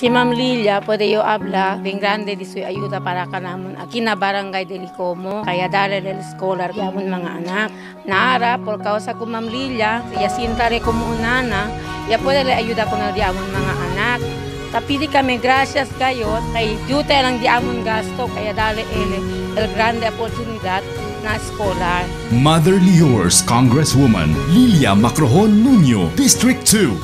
Si Ma'am Lilia, pwede yo habla, bien grande di suy ayuda para kanamon aquí na barangay de Licomo, kaya dala del scholar yamon mga anak. Naara, por causa ko Ma'am Lilia, ya sintare como unana, ya pwede le ayuda ko na diamon mga anak. Tapili kami, gracias kayo, kay dute lang diamon gasto, kaya dali ele, el grande oportunidad na scholar. Motherly yours, Congresswoman Lilia Macrohon Nuño, District 2.